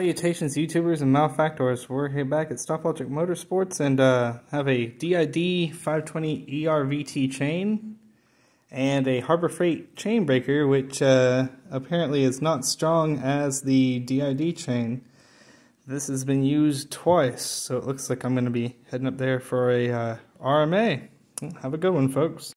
Salutations YouTubers and malefactors, we're here back at Stoplogic Motorsports and uh, have a DID 520 ERVT chain and a Harbor Freight chain breaker which uh, apparently is not strong as the DID chain. This has been used twice so it looks like I'm going to be heading up there for a uh, RMA. Have a good one folks.